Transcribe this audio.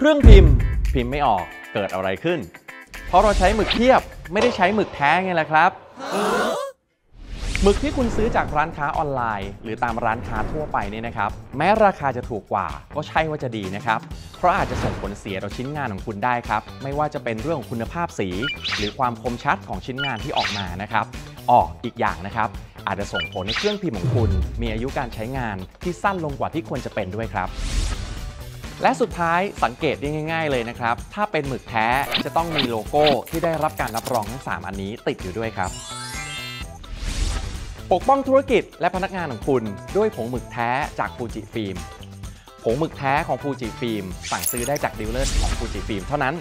เครื่องพิมพ์พิมพ์ไม่ออกเกิดอะไรขึ้น เพราะเราใช้หมึกเทียบไม่ได้ใช้หมึกแท้ไงล่ะครับหมึกที่คุณซื้อจากร้านค้าออนไลน์ หรือตามร้านค้าทั่วไปเนี่ยนะครับ แม้ราคาจะถูกกว่าก็ใช่ว่าจะดีนะครับ เพราะอาจจะส่งผลเสียต่อชิ้นงานของคุณได้ครับ ไม่ว่าจะเป็นเรื่องของคุณภาพสี หรือความคมชัดของชิ้นงานที่ออกมานะครับออกอีกอย่างนะครับ อาจจะส่งผลให้เครื่องพิมพ์ของคุณ มีอายุการใช้งานที่สั้นลงกว่าที่ควรจะเป็นด้วยครับ และสุดท้ายสังเกตได้ง่าย ๆ เลยนะครับ ถ้าเป็นหมึกแท้จะต้องมีโลโก้ที่ได้รับการรับรองทั้ง 3 อันนี้ติดอยู่ด้วยครับ ปกป้องธุรกิจและพนักงานของคุณด้วยผงหมึกแท้จากฟูจิฟิล์มผงหมึกแท้ของฟูจิฟิล์มสั่งซื้อได้จาก dealer ของฟูจิฟิล์มเท่านั้น